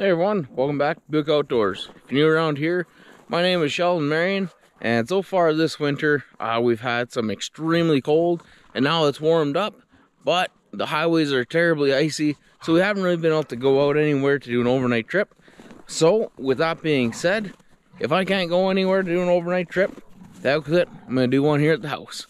Hey everyone, welcome back to Buick Outdoors. If you're new around here, my name is Sheldon Marion, and so far this winter, uh, we've had some extremely cold, and now it's warmed up, but the highways are terribly icy, so we haven't really been able to go out anywhere to do an overnight trip. So, with that being said, if I can't go anywhere to do an overnight trip, that's it. I'm going to do one here at the house.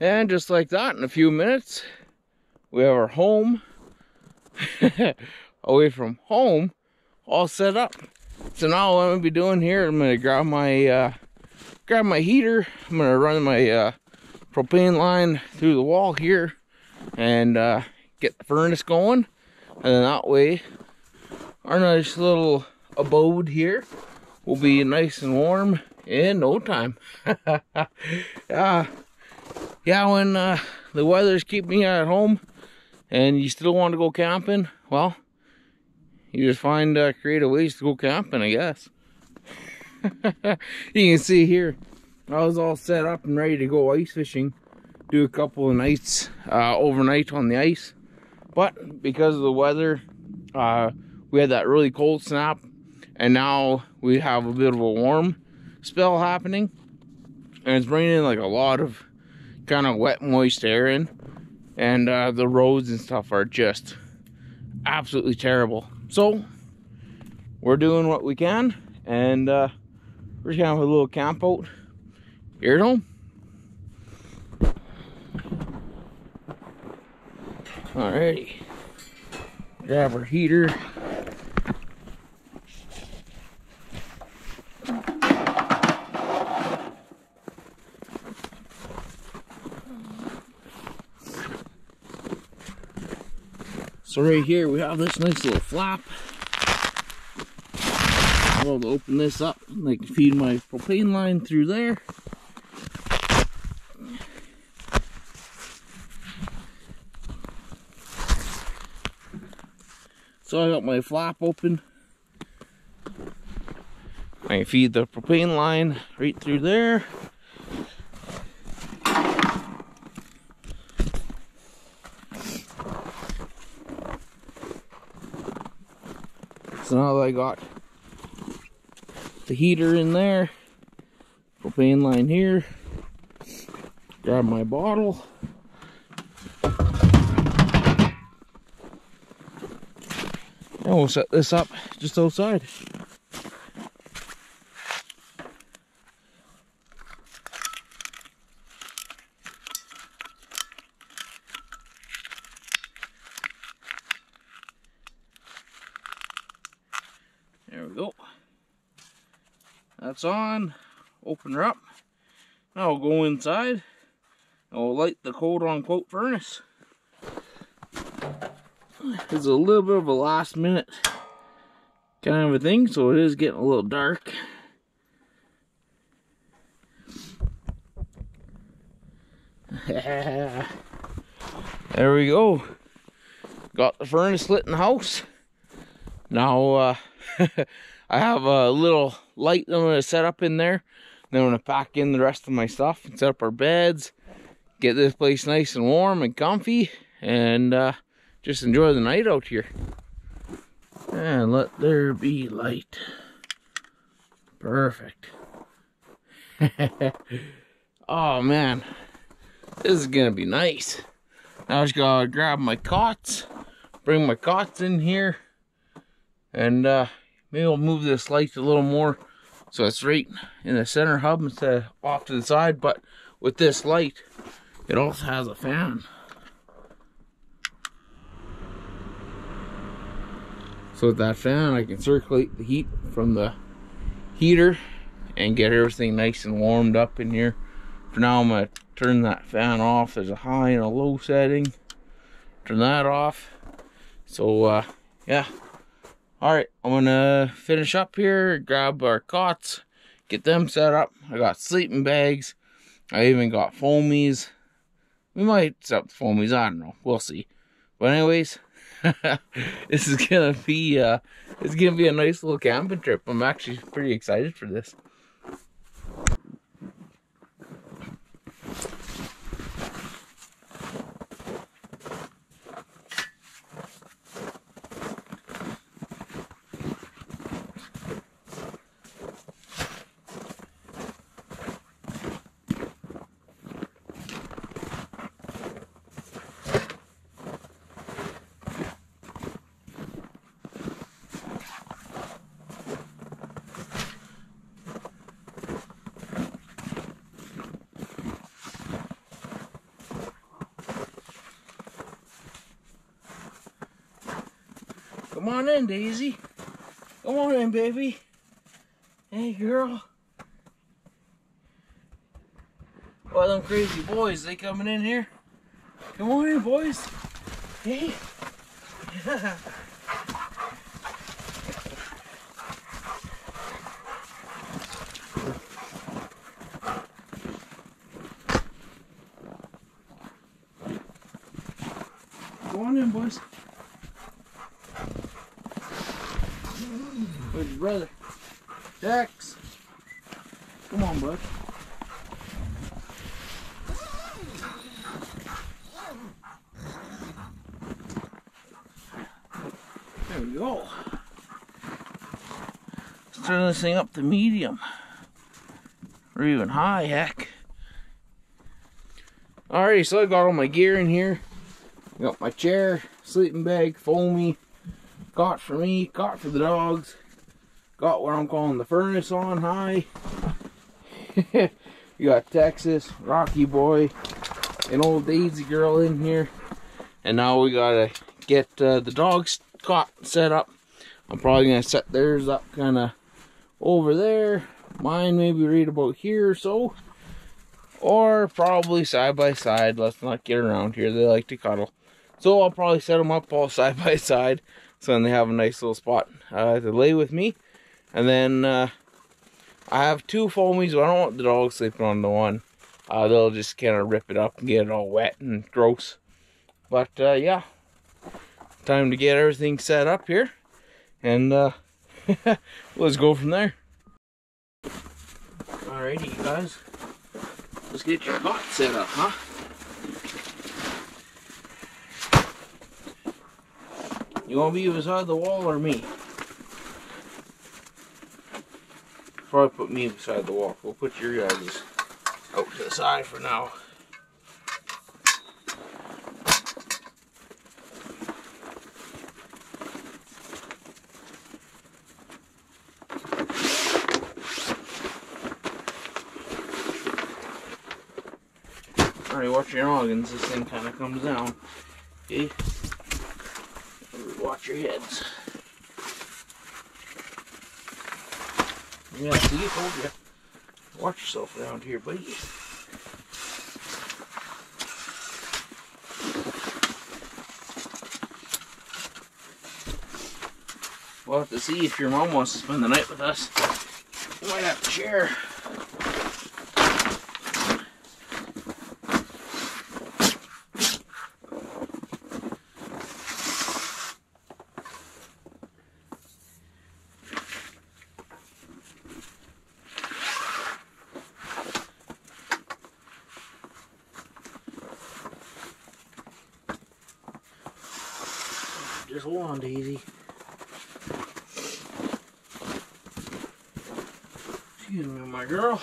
And just like that, in a few minutes, we have our home away from home all set up. So now what I'm gonna be doing here, I'm gonna grab my uh, grab my heater. I'm gonna run my uh, propane line through the wall here and uh, get the furnace going. And then that way, our nice little abode here will be nice and warm in no time. yeah yeah, when uh, the weather's keeping you at home and you still want to go camping, well, you just find uh, creative ways to go camping, I guess. you can see here, I was all set up and ready to go ice fishing. Do a couple of nights uh, overnight on the ice. But because of the weather, uh, we had that really cold snap. And now we have a bit of a warm spell happening. And it's bringing in like a lot of kind of wet, moist air in. And uh, the roads and stuff are just absolutely terrible. So, we're doing what we can. And uh, we're just going to have a little camp out here at home. Alrighty. Grab our heater. So right here we have this nice little flap. I'll open this up and I can feed my propane line through there. So I got my flap open. I feed the propane line right through there. So now that I got the heater in there, propane line here, grab my bottle. And we'll set this up just outside. There we go. That's on. Open her up. Now we'll go inside. And we'll light the cold on quote unquote furnace. It's a little bit of a last minute kind of a thing, so it is getting a little dark. there we go. Got the furnace lit in the house. Now, uh, I have a little light I'm going to set up in there. Then I'm going to pack in the rest of my stuff and set up our beds. Get this place nice and warm and comfy. And uh, just enjoy the night out here. And let there be light. Perfect. oh man, this is gonna be nice. Now I just gotta grab my cots, bring my cots in here, and uh, maybe I'll move this light a little more so it's right in the center hub instead of off to the side. But with this light, it also has a fan. So with that fan, I can circulate the heat from the heater and get everything nice and warmed up in here. For now, I'm gonna turn that fan off. There's a high and a low setting. Turn that off. So, uh, yeah. All right, I'm gonna finish up here, grab our cots, get them set up. I got sleeping bags. I even got foamies. We might set up foamies, I don't know. We'll see. But anyways, this is gonna be uh it's gonna be a nice little camping trip. I'm actually pretty excited for this. Come on in, Daisy. Come on in, baby. Hey, girl. All them crazy boys, they coming in here? Come on in, boys. Hey. Come on in, boys. Where's your brother? Dex. Come on, bud. There we go. Let's turn this thing up to medium. Or even high, heck. Alrighty, so I got all my gear in here. Got my chair, sleeping bag, foamy, got for me, got for the dogs. Got what I'm calling the furnace on high. you got Texas, Rocky Boy, an old Daisy girl in here. And now we gotta get uh, the dogs cot set up. I'm probably gonna set theirs up kind of over there. Mine maybe right about here or so. Or probably side by side. Let's not get around here. They like to cuddle. So I'll probably set them up all side by side. So then they have a nice little spot uh, to lay with me. And then uh, I have two foamies, but I don't want the dog sleeping on the one. Uh, they'll just kind of rip it up and get it all wet and gross. But uh, yeah, time to get everything set up here. And uh, let's go from there. Alrighty, you guys. Let's get your cot set up, huh? You want to be beside the wall or me? Probably put me beside the wall. We'll put your guys out to the side for now. Alright, watch your noggins. This thing kind of comes down. Okay? Watch your heads. Yeah, see, I told you. Watch yourself around here, buddy. We'll have to see if your mom wants to spend the night with us. We might have to share. Hold on, Daisy. Excuse me, my girl.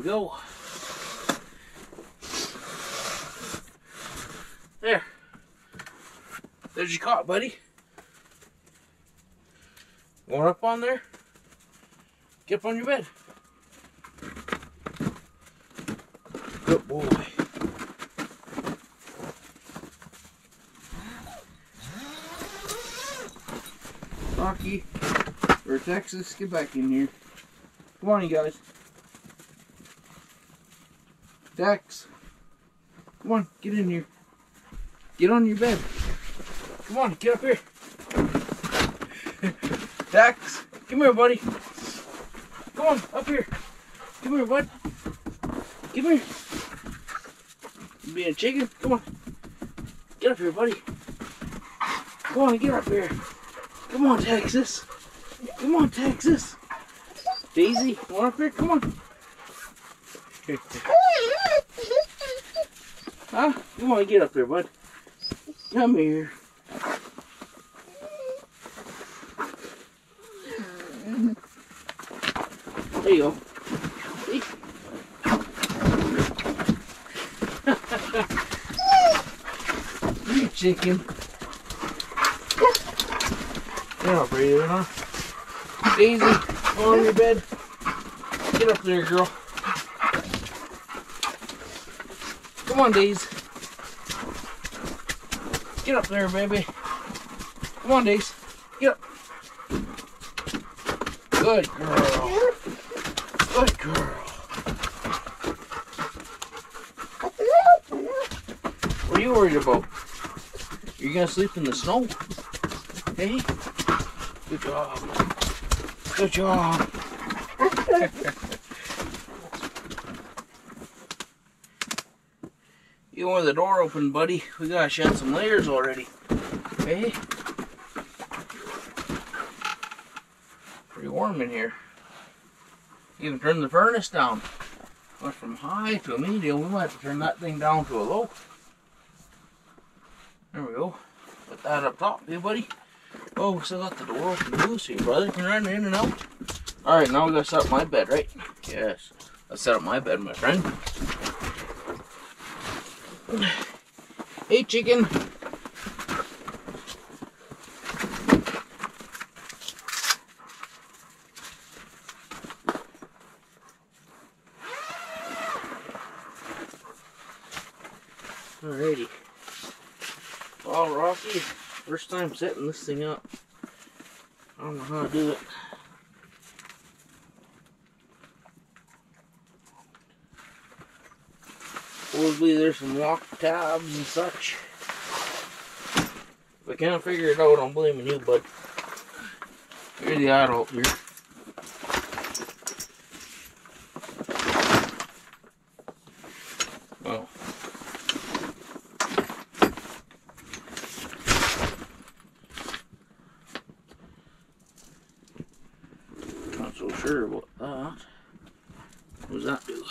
We go. There. There's your cot, buddy. Going up on there? Get up on your bed. Good boy. Rocky, or Texas, get back in here. Come on, you guys. Dax. Come on, get in here. Get on your bed. Come on, get up here. Dax, come here, buddy. Come on, up here. Come here, bud. Come here. You being a chicken? Come on. Get up here, buddy. Come on, get up here. Come on, Texas. Come on, Texas. Daisy, come on up here. Come on. Huh? Come on, get up there, bud. Come here. There you go. See? you chicken. You're not breathing, huh? Daisy, on your bed. Get up there, girl. Come on, Daisy. Get up there, baby. Come on, Daisy. Get up. Good girl. Good girl. What are you worried about? You're gonna sleep in the snow? Hey? Good job. Good job. You want the door open, buddy. We gotta shed some layers already. Hey? Pretty warm in here. Even turn the furnace down. Went from high to a medium. We might have to turn that thing down to a low. There we go. Put that up top, hey buddy. Oh, we still got the door open so your brother can run in and out. Alright, now we gotta set up my bed, right? Yes. Let's set up my bed, my friend. Hey, chicken. Alrighty. Well, Rocky, first time setting this thing up. I don't know how to do it. Supposedly there's some lock tabs and such. If I can't figure it out, I'm blaming you, bud. You're the adult here. Not so sure. What does that do?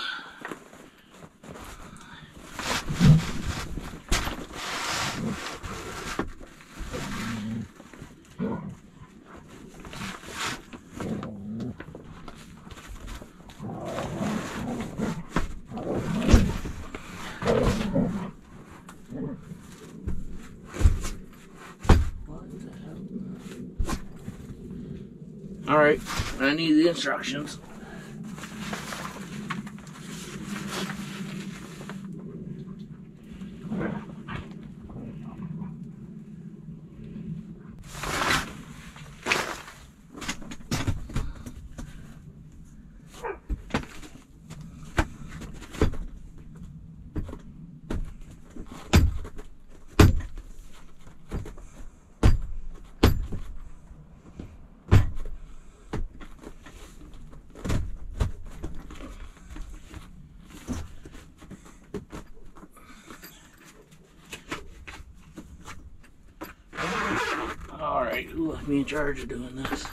Alright, I need the instructions. Alright, who left me in charge of doing this?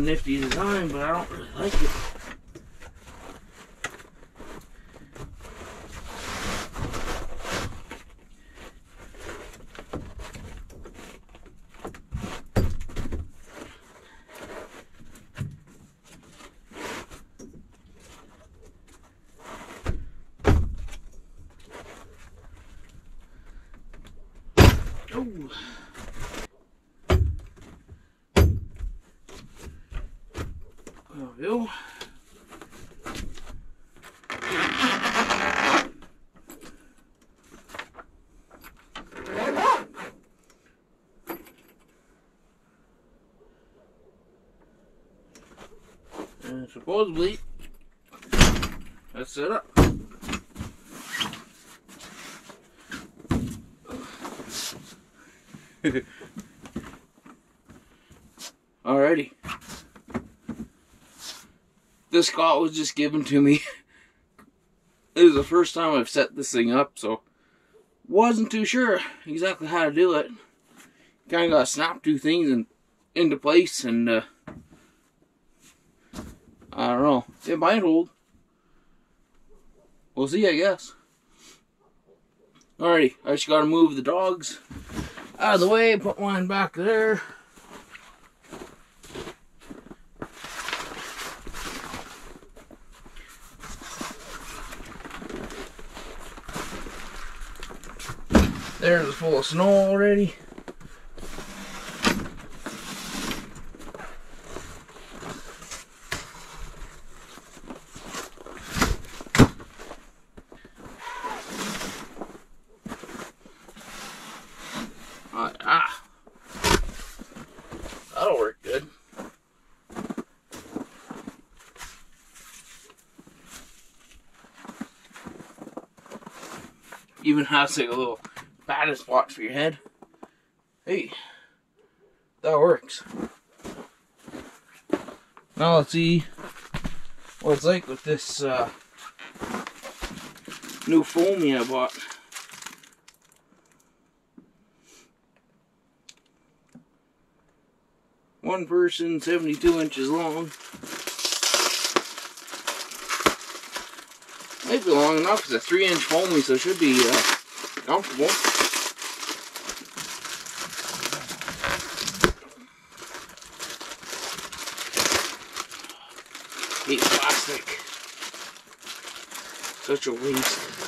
Nifty design, but I don't really like it. Oh. There we go. And supposedly, that's set up. Alrighty. This call was just given to me. This is the first time I've set this thing up, so wasn't too sure exactly how to do it. Kind of got to snap two things in, into place, and uh, I don't know. It might hold. We'll see, I guess. Alrighty, I just got to move the dogs out of the way, put one back there. There's full of snow already. Ah, ah. That'll work good. Like a little batter spot for your head. Hey, that works. Now let's see what it's like with this uh, new foamy I bought. One person, 72 inches long. Might be long enough. It's a three inch foamy, so it should be uh, comfortable. Hate plastic. Such a waste.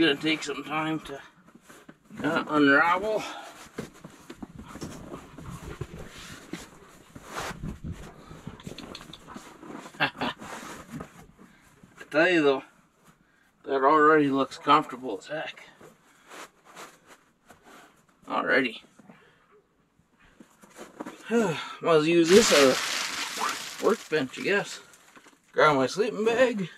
That's gonna take some time to uh, unravel. I tell you though, that already looks comfortable as heck. Alrighty. Might as use this as a workbench, I guess. Grab my sleeping bag.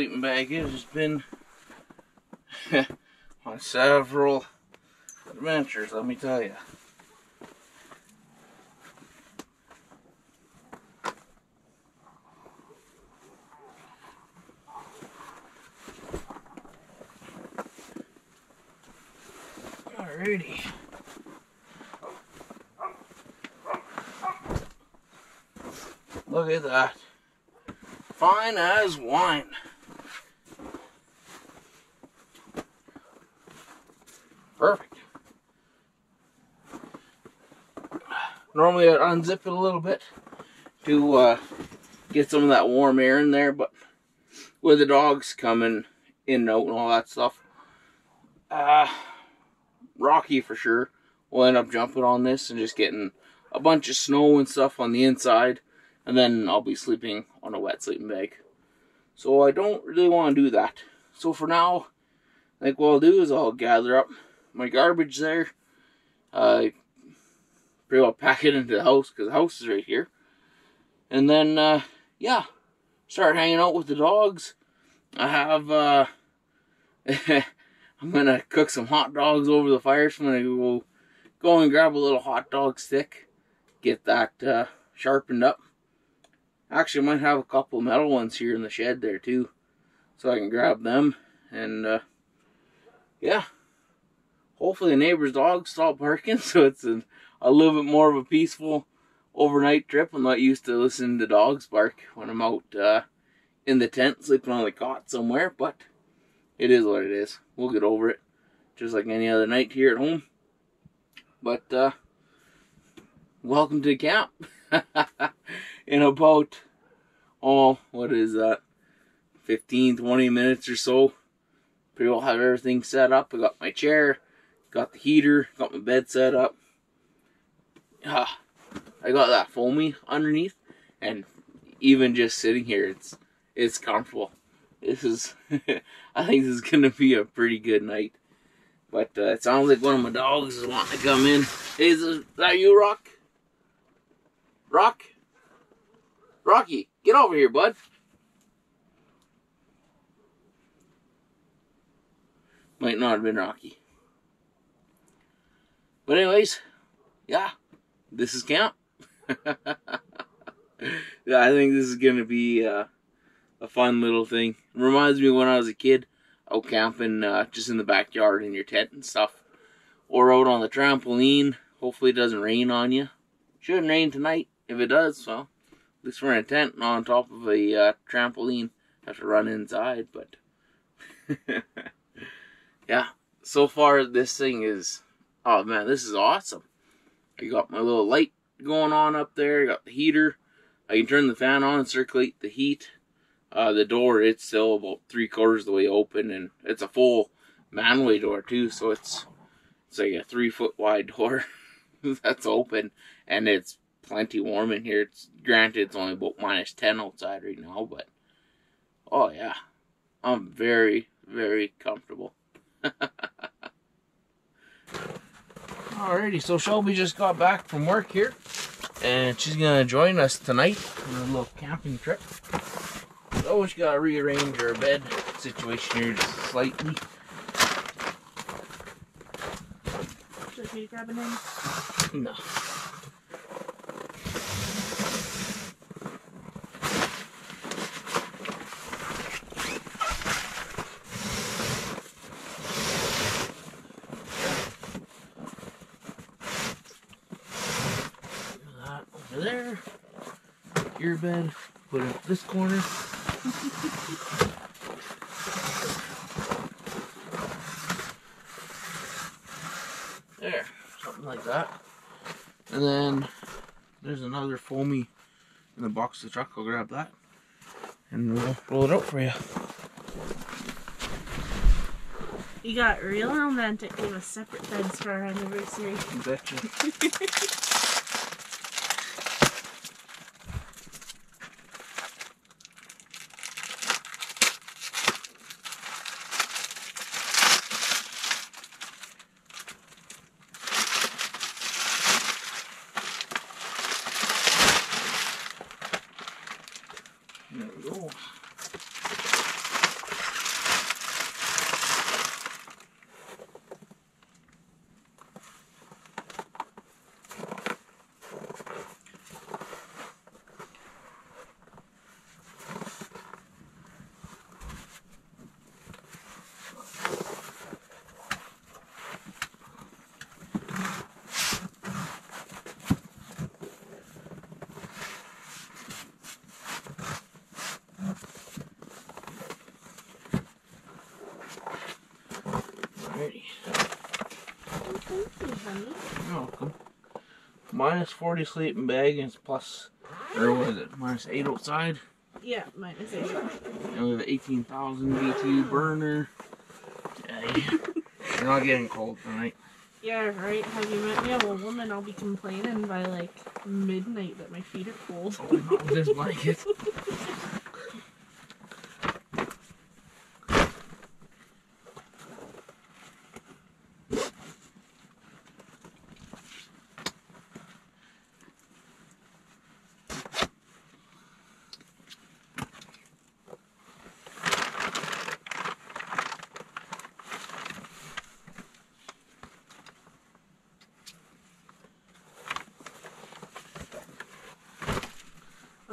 Sleeping bag has been on several adventures, let me tell you. Alrighty. Look at that. Fine as wine. Perfect. Unzip it a little bit to uh, get some of that warm air in there, but with the dogs coming in and out and all that stuff, uh, rocky for sure. We'll end up jumping on this and just getting a bunch of snow and stuff on the inside, and then I'll be sleeping on a wet sleeping bag. So I don't really want to do that. So for now, I think what I'll do is I'll gather up my garbage there. Uh, pretty well pack it into the house because the house is right here. And then, uh, yeah, start hanging out with the dogs. I have, uh, I'm gonna cook some hot dogs over the fire. So I'm gonna go, go and grab a little hot dog stick, get that, uh, sharpened up. Actually, I might have a couple metal ones here in the shed there too. So I can grab them and, uh, yeah, hopefully the neighbor's dogs stop barking so it's a, a little bit more of a peaceful overnight trip. I'm not used to listening to dogs bark when I'm out uh, in the tent sleeping on the cot somewhere, but it is what it is. We'll get over it just like any other night here at home. But uh, welcome to camp. in about, oh, what is that? 15, 20 minutes or so. Pretty well have everything set up. I got my chair, Got the heater, got my bed set up. Ah, I got that foamy underneath, and even just sitting here, it's it's comfortable. This is, I think this is gonna be a pretty good night. But uh, it sounds like one of my dogs is wanting to come in. Hey, is that you, Rock? Rock? Rocky, get over here, bud. Might not have been Rocky. But anyways, yeah, this is camp. I think this is gonna be uh, a fun little thing. Reminds me when I was a kid, out camping uh, just in the backyard in your tent and stuff, or out on the trampoline. Hopefully, it doesn't rain on you. Shouldn't rain tonight. If it does, well, at least we're in a tent on top of a uh, trampoline. Have to run inside, but yeah. So far, this thing is Oh man, this is awesome. I got my little light going on up there. I got the heater. I can turn the fan on and circulate the heat. Uh, the door, it's still about three quarters of the way open, and it's a full manway door too, so it's it's like a three foot wide door that's open, and it's plenty warm in here. It's granted it's only about minus ten outside right now, but oh yeah, I'm very very comfortable. Alrighty, so Shelby just got back from work here, and she's gonna join us tonight on a little camping trip. So she gotta rearrange her bed situation here just slightly. Should we grab a name? No. your bed, put it this corner. there, something like that. And then there's another foamy in the box of the truck. I'll grab that and we'll roll it out for you. You got real romantic. Gave us separate beds for our anniversary. Betcha. There we go. Alrighty. Thank you, honey. You're welcome. Minus 40 sleeping bag and it's plus, or was it, minus 8 outside. Yeah, is eight. And we have an 18,000 BTU burner. You're not getting cold tonight. Yeah, right. Have you met me? I'm a woman. I'll be complaining by like midnight that my feet are cold. Oh, not with this blanket.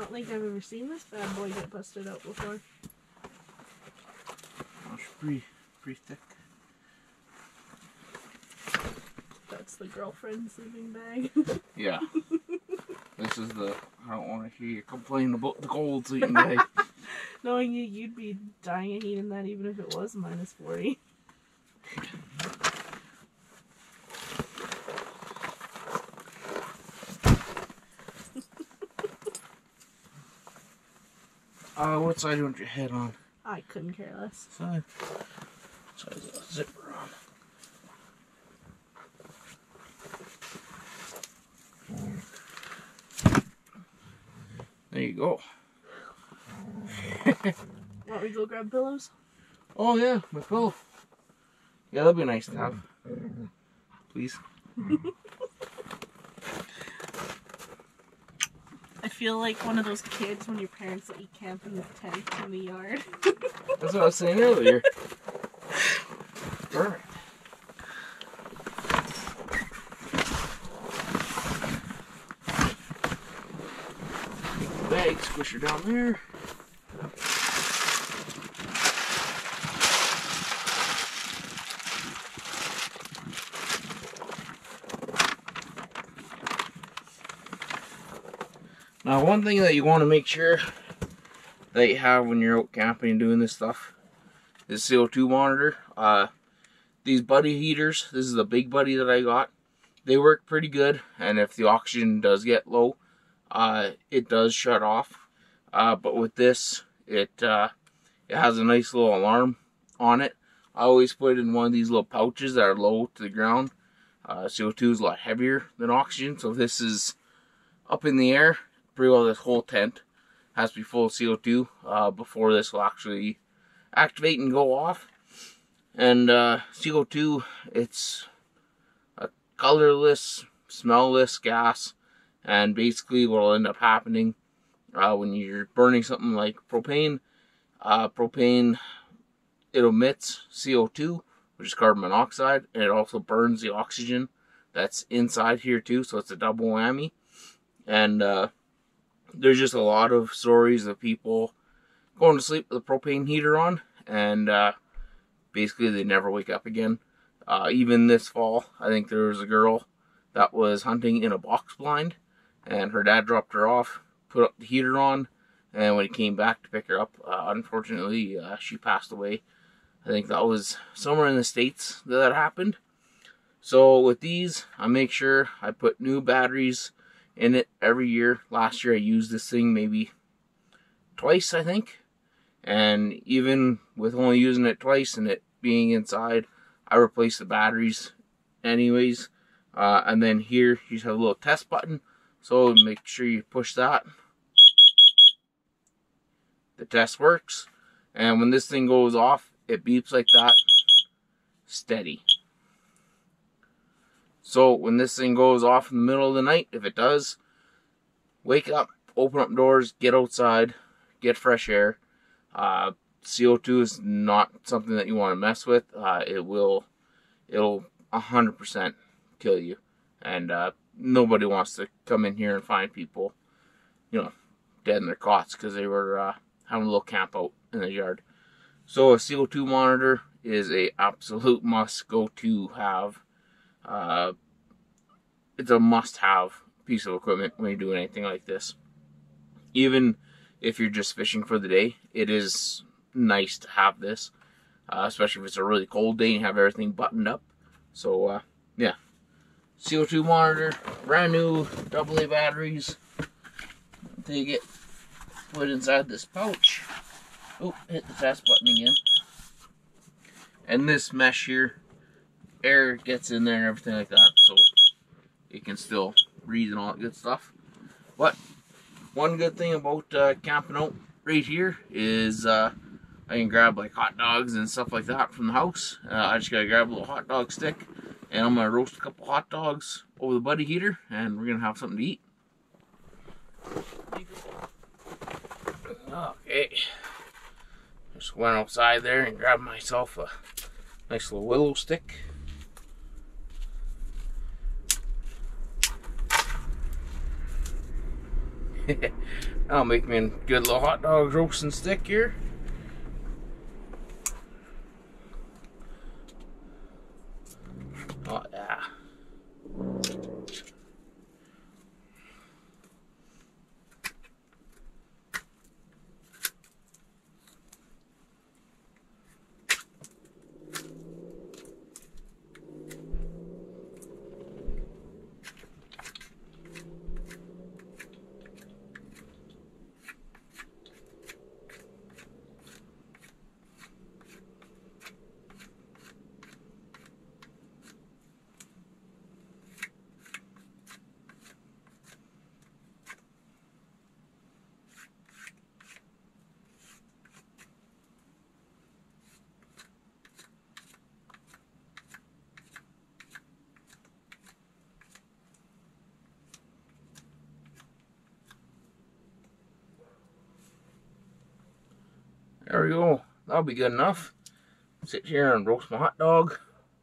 don't think I've ever seen this bad boy get busted out before. That's pretty, pretty thick. That's the girlfriend sleeping bag. Yeah. this is the, I don't want to hear you complain about the cold sleeping bag. Knowing you, you'd be dying of heat in that even if it was minus 40. Uh, what side you want your head on? I couldn't care less. Side. Side's a zipper on. There you go. Want me to go grab pillows? Oh yeah, my pillow. Yeah, that'd be nice to have. Please. feel like one of those kids when your parents let you camp in the tent in the yard. That's what I was saying earlier. Perfect. Bag squisher down there. Now, one thing that you want to make sure that you have when you're out camping and doing this stuff is CO2 monitor. Uh, these buddy heaters, this is the big buddy that I got. They work pretty good, and if the oxygen does get low, uh, it does shut off. Uh, but with this, it uh, it has a nice little alarm on it. I always put it in one of these little pouches that are low to the ground. Uh, CO2 is a lot heavier than oxygen, so this is up in the air, pretty well this whole tent has to be full of CO2 uh, before this will actually activate and go off. And uh, CO2, it's a colorless, smellless gas. And basically, what will end up happening uh, when you're burning something like propane, uh, propane it emits CO2, which is carbon monoxide, and it also burns the oxygen that's inside here too. So it's a double whammy. And uh, there's just a lot of stories of people going to sleep with a propane heater on and uh, basically they never wake up again. Uh, even this fall, I think there was a girl that was hunting in a box blind and her dad dropped her off, put up the heater on, and when he came back to pick her up, uh, unfortunately, uh, she passed away. I think that was somewhere in the States that that happened. So with these, I make sure I put new batteries in it every year. Last year I used this thing maybe twice, I think. And even with only using it twice and it being inside, I replaced the batteries anyways. Uh, and then here you have a little test button. So make sure you push that. The test works. And when this thing goes off, it beeps like that. Steady. So when this thing goes off in the middle of the night, if it does, wake up, open up doors, get outside, get fresh air. Uh, CO2 is not something that you want to mess with. Uh, it will, it'll 100% kill you. And uh, nobody wants to come in here and find people, you know, dead in their cots because they were uh, having a little camp out in the yard. So a CO2 monitor is a absolute must go to have. Uh, it's a must-have piece of equipment when you're doing anything like this. Even if you're just fishing for the day, it is nice to have this. uh, especially if it's a really cold day and you have everything buttoned up. So, uh, yeah. CO2 monitor, brand new AA batteries. Take get put inside this pouch. Oh, hit the test button again. And this mesh here, air gets in there and everything like that, so it can still breathe and all that good stuff. But one good thing about uh, camping out right here is uh, I can grab like hot dogs and stuff like that from the house. Uh, I just gotta grab a little hot dog stick and I'm gonna roast a couple hot dogs over the buddy heater and we're gonna have something to eat. Okay. Just went outside there and grabbed myself a nice little willow stick. That'll make me a good little hot dog roasting stick here. Oh yeah. We go. That'll be good enough. Sit here and roast my hot dog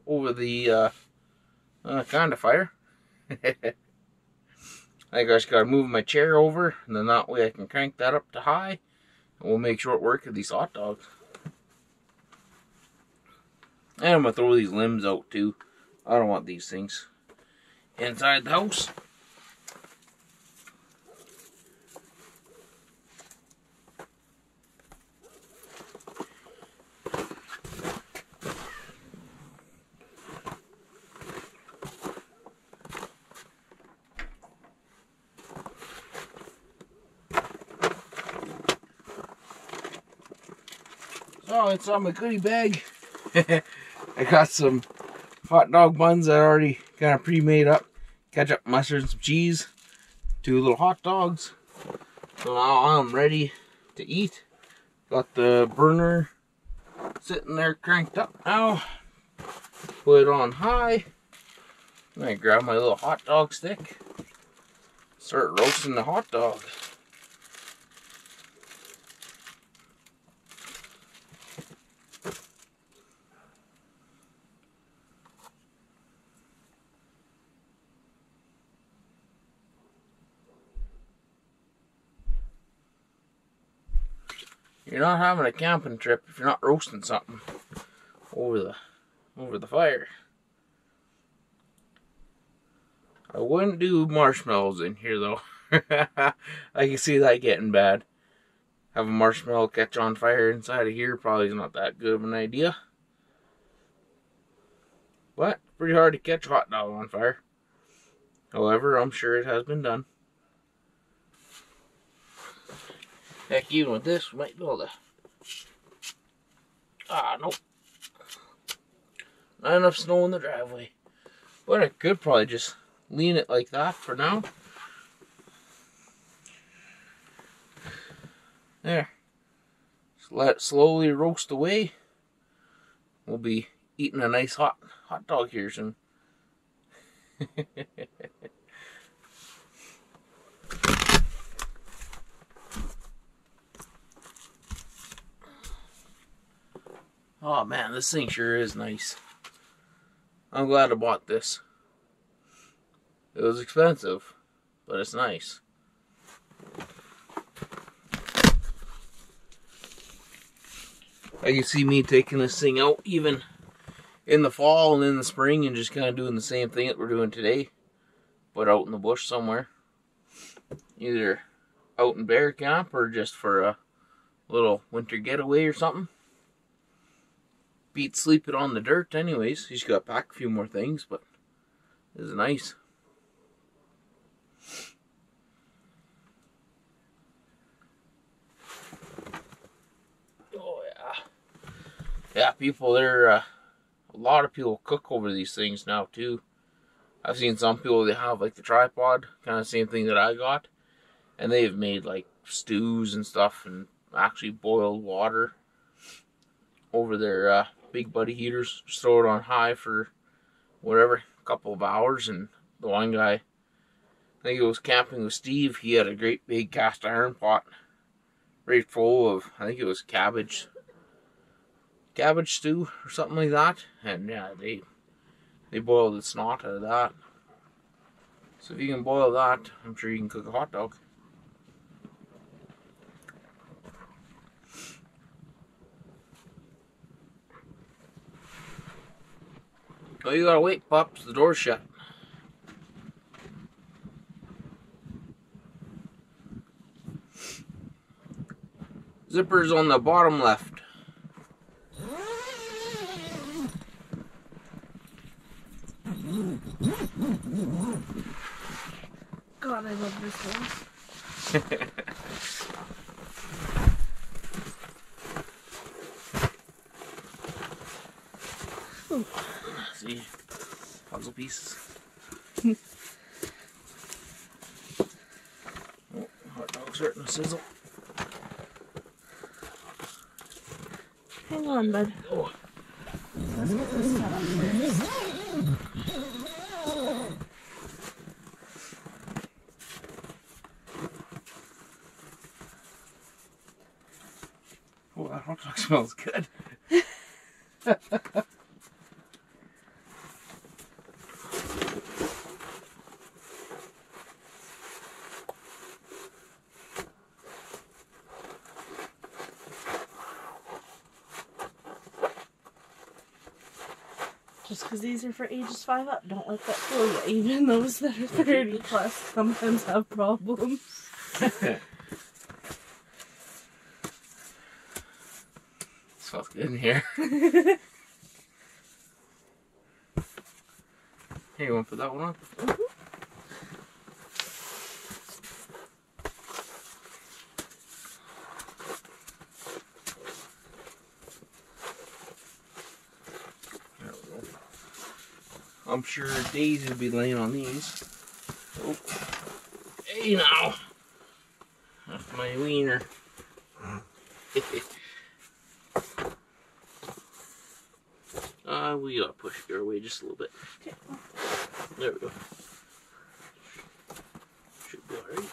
over the uh, uh, kind of fire. I just gotta move my chair over, and then that way I can crank that up to high, and we'll make short work of these hot dogs. And I'm gonna throw these limbs out too. I don't want these things inside the house. On my goodie bag. I got some hot dog buns that I already kind of pre-made up. Ketchup, mustard, and some cheese. Two little hot dogs. So now I'm ready to eat. Got the burner sitting there cranked up now. Put it on high. Then I grab my little hot dog stick. Start roasting the hot dog. You're not having a camping trip if you're not roasting something over the over the fire. I wouldn't do marshmallows in here though. I can see that getting bad. Have a marshmallow catch on fire inside of here probably is not that good of an idea. But pretty hard to catch a hot dog on fire. However, I'm sure it has been done. Heck, even with this, we might be able to. Ah, nope. Not enough snow in the driveway. But I could probably just lean it like that for now. There. Just let it slowly roast away. We'll be eating a nice hot hot dog here soon. Oh man, this thing sure is nice. I'm glad I bought this. It was expensive, but it's nice. I can see me taking this thing out even in the fall and in the spring and just kind of doing the same thing that we're doing today, but out in the bush somewhere. Either out in bear camp or just for a little winter getaway or something. Beat sleeping on the dirt anyways. He's got to pack a few more things, but this is nice. Oh yeah. Yeah, people they're uh, a lot of people cook over these things now too. I've seen some people that have like the tripod, kind of same thing that I got, and they've made like stews and stuff and actually boiled water over their uh, big buddy heaters. Just throw it on high for whatever, a couple of hours. And the one guy, I think it was camping with Steve, he had a great big cast iron pot right full of, I think it was cabbage, cabbage stew or something like that. And yeah, they they boiled the snot out of that. So if you can boil that, I'm sure you can cook a hot dog. Oh, you gotta wait, Pops. The door's shut. Zipper's on the bottom left. God, I love this one. See? Puzzle pieces. oh, hot dog's starting to sizzle. Hang on, bud. Oh, Let's get this set up first. oh that hot dog smells good. Just because these are for ages 5 up, don't let that fool you. Even those that are 30 plus sometimes have problems. smells good in here. Here, you want to put that one on? There sure Daisy will be laying on these. Oh. Hey now! That's my wiener. uh, we gotta push your away just a little bit. Okay. There we go. Should be alright.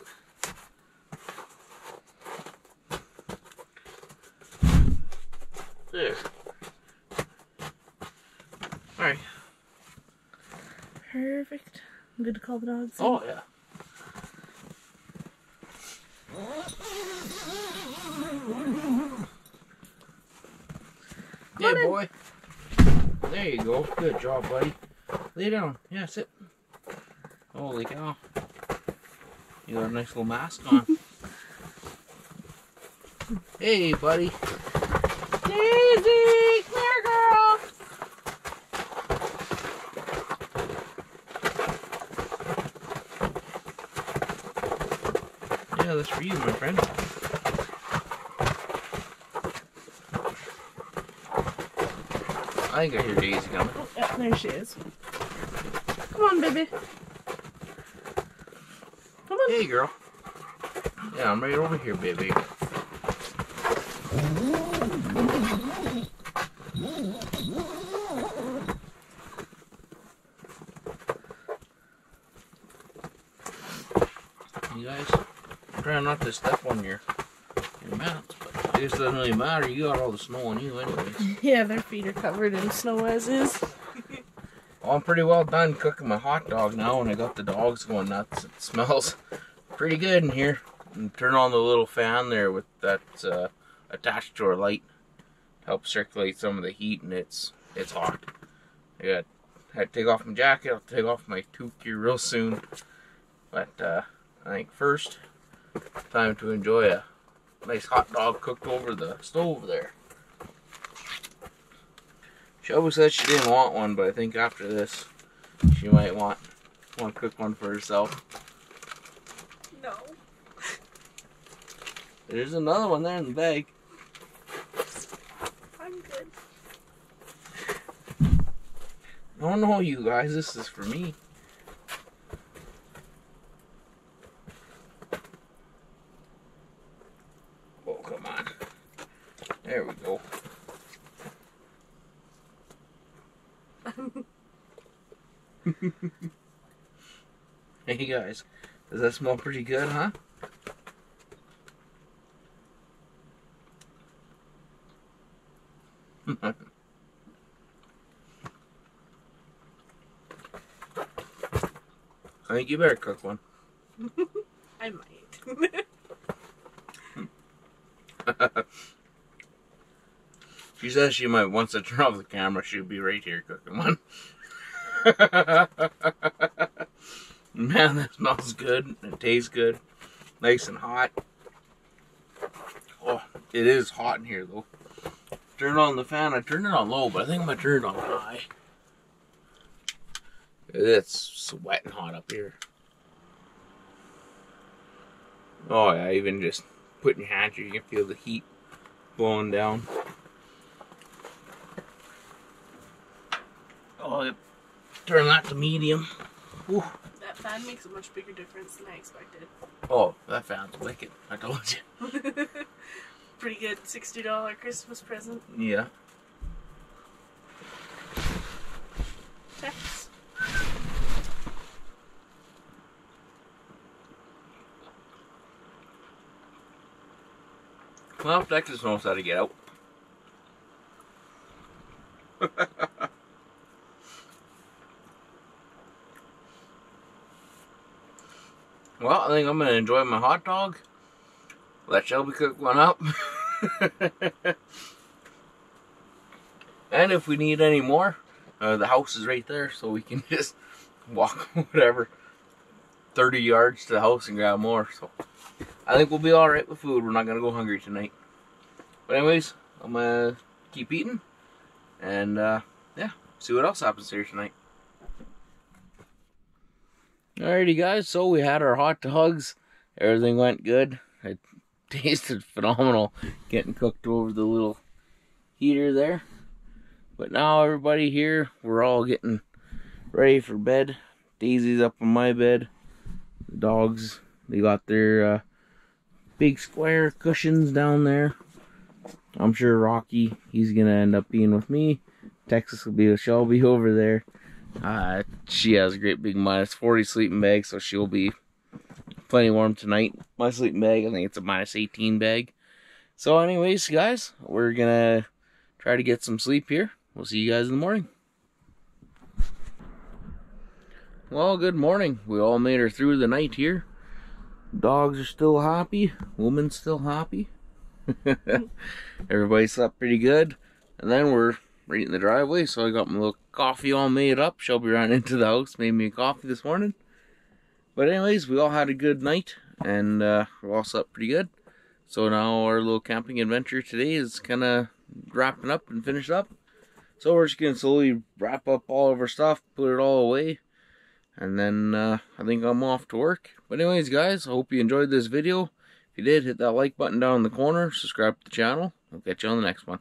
There. Alright. Perfect. I'm good to call the dogs. in. Oh, yeah. Come Yeah, boy. There you go. Good job, buddy. Lay down. Yeah, sit. Holy cow. You got a nice little mask on. hey, buddy. Daisy! Come here, girl! Yeah, that's for you, my friend. I think I hear Daisy coming. Oh, yeah, there she is. Come on, baby. Come on. Hey, girl. Yeah, I'm right over here, baby. You guys, trying not to step on your your mats, but it just doesn't really matter. You got all the snow on you, anyways. Yeah, their feet are covered in snow as is. Well, I'm pretty well done cooking my hot dog now, and I got the dogs going nuts. It smells pretty good in here. And turn on the little fan there with that uh, attached to our light, help circulate some of the heat, and it's it's hot. I got had to take off my jacket. I'll take off my toque here real soon. But uh, I think first, time to enjoy a nice hot dog cooked over the stove there. Shelby said she didn't want one, but I think after this, she might want want to cook one for herself. No. There's another one there in the bag. I'm good. Oh no, you guys, this is for me. Oh, come on. There we go. hey guys, does that smell pretty good, huh? I think you better cook one. I might. She says she might once I turn off the camera, she'll be right here cooking one. Man, that smells good. It tastes good. Nice and hot. Oh, it is hot in here though. Turn on the fan. I turned it on low, but I think I'm gonna turn it on high. It's sweating hot up here. Oh yeah, even just putting your hand here, you can feel the heat blowing down. Oh, turn that to medium. Whew. That fan makes a much bigger difference than I expected. Oh, that fan's wicked. I told you. Pretty good $60 Christmas present. Yeah. Tex. Well, Texas knows how to get out. well, I think I'm gonna enjoy my hot dog. Let Shelby cook one up. and if we need any more, uh, the house is right there, so we can just walk whatever 30 yards to the house and grab more. So I think we'll be all right with food. We're not gonna go hungry tonight. But anyways, I'm gonna keep eating, and uh, yeah, see what else happens here tonight. Alrighty, guys. So we had our hot dogs. Everything went good. It tasted phenomenal, getting cooked over the little heater there. But now everybody here, we're all getting ready for bed. Daisy's up on my bed. The dogs, they got their uh, big square cushions down there. I'm sure Rocky, he's gonna end up being with me. Texas will be with Shelby over there. Uh, she has a great big minus 40 sleeping bag, so she'll be plenty warm tonight. My sleeping bag, I think it's a minus 18 bag. So, anyways, guys, we're gonna try to get some sleep here. We'll see you guys in the morning. Well, good morning. We all made her through the night here. Dogs are still happy. Woman's still happy. Everybody slept pretty good. And then we're right in the driveway, so I got my little coffee all made up. Shelby ran into the house, made me a coffee this morning. But anyways, we all had a good night, and uh, we're all slept pretty good. So now our little camping adventure today is kind of wrapping up and finished up. So we're just gonna slowly wrap up all of our stuff, put it all away, and then uh, I think I'm off to work. But anyways, guys, I hope you enjoyed this video. If you did, hit that like button down in the corner, subscribe to the channel. I'll catch you on the next one.